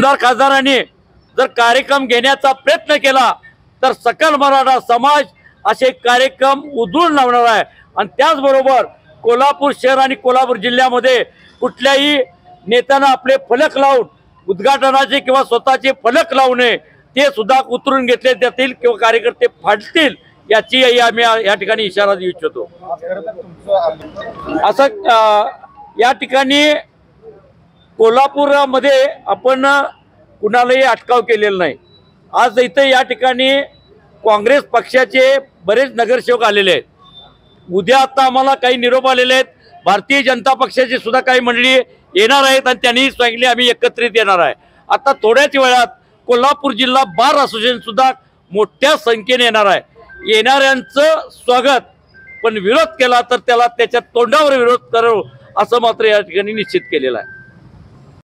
आमदार खासदारांनी जर कार्यक्रम घेण्याचा प्रयत्न केला तर सकल मराठा समाज असे कार्यक्रम उधळून लावणार आहे. आणि त्याचबरोबर कोल्हापूर शहर आणि कोल्हापूर जिल्ह्यामध्ये कुठल्याही नेत्यानं आपले फलक लावून उद्घाटनाचे किंवा स्वतःचे फलक लावू नये ते सुद्धा उतरून घेतले जातील किंवा कार्यकर्ते फाटतील याची आम्ही या ठिकाणी इशारा देऊ इच्छितो. असं या ठिकाणी कोल्हापूरमध्ये आपण कुणालाही अटकाव केलेला नाही. आज इथं या ठिकाणी काँग्रेस पक्षाचे बरेच नगरसेवक आलेले आहेत. उद्या आता आम्हाला काही निरोप आलेले आहेत. भारतीय जनता पक्षाची सुद्धा काही मंडळी येणार आहेत आणि त्यांनी सांगितले आम्ही एकत्रित येणार आहे. आता थोड्याच वेळात कोल्हापूर जिल्हा बार असोसिएशन सुद्धा मोठ्या संख्येने येणार आहे. येणाऱ्यांचं स्वागत पण विरोध केला तर त्याला त्याच्या तोंडावर विरोध करू असं मात्र या ठिकाणी निश्चित केलेलं आहे.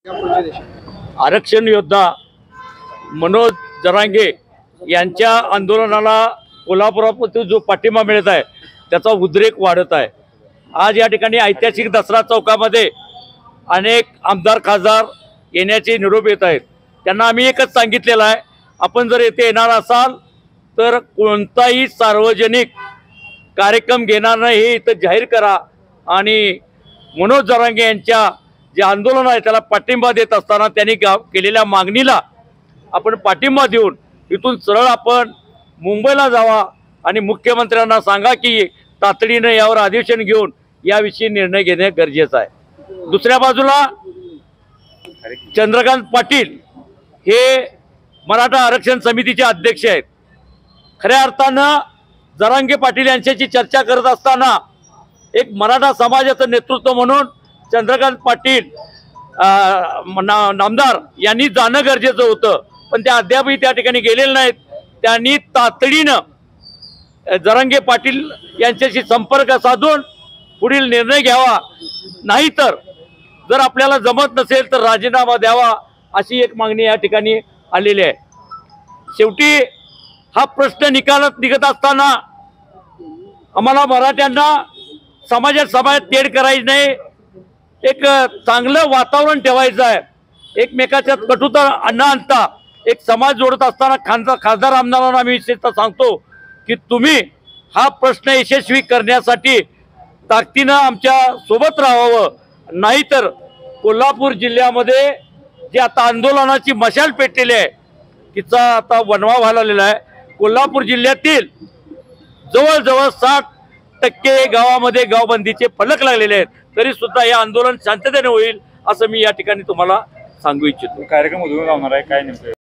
आरक्षण योद्धा मनोज जरांगे यांच्या आंदोलनाला कोल्हापुरापासून जो पाठिंबा मिळत आहे त्याचा उद्रेक वाढत आहे. आज या ठिकाणी ऐतिहासिक दसरा चौकामध्ये अनेक आमदार खासदार येण्याचे निरोप येत आहेत. त्यांना आम्ही एकच सांगितलेलं आहे आपण जर येथे येणार असाल तर कोणताही सार्वजनिक कार्यक्रम घेणार नाही हे इथं जाहीर करा. आणि मनोज जरांगे यांच्या जे आंदोलन आहे त्याला पाठिंबा देत असताना त्यांनी गाव केलेल्या मागणीला आपण पाठिंबा देऊन इथून सरळ आपण मुंबईला जावा आणि मुख्यमंत्र्यांना सांगा की तातडीनं यावर अधिवेशन घेऊन याविषयी निर्णय घेणे गरजेचं आहे. दुसऱ्या बाजूला चंद्रकांत पाटील हे मराठा आरक्षण समितीचे अध्यक्ष आहेत. खऱ्या अर्थानं जरांगे पाटील यांच्याशी चर्चा करत असताना एक मराठा समाजाचं नेतृत्व म्हणून चंद्रकांत पाटील ना- नामदार यांनी जाणं गरजेचं होतं. पण त्या अद्यापही त्या ठिकाणी गेलेले नाहीत. त्यांनी तातडीनं जरंगे पाटील यांच्याशी संपर्क साधून पुढील निर्णय घ्यावा. नाहीतर जर आपल्याला जमत नसेल तर राजीनामा द्यावा अशी एक मागणी या ठिकाणी आलेली आहे. शेवटी हा प्रश्न निकालात निघत असताना आम्हाला मराठ्यांना समाजात समाजात तेढ करायची नाही. एक चांगलं वातावरण ठेवायचं आहे. एकमेकाच्या कटुता न आणता एक समाज जोडत असताना खासदार खासदार आमदारांना आम्ही विशेषतः सांगतो की तुम्ही हा प्रश्न यशस्वी करण्यासाठी ताकदीनं आमच्यासोबत राहावं. नाहीतर कोल्हापूर जिल्ह्यामध्ये जे आता आंदोलनाची मशाल पेटलेली आहे तिचा आता वनवा व्हायला आहे. कोल्हापूर जिल्ह्यातील जवळजवळ साठ टक्के गावामध्ये गावबंदीचे फलक लागलेले आहेत. तरी सुद्धा हे आंदोलन शांततेने होईल असं मी या ठिकाणी तुम्हाला सांगू इच्छितो. कार्यक्रम उधळून लावणार आहे काय नेमकं?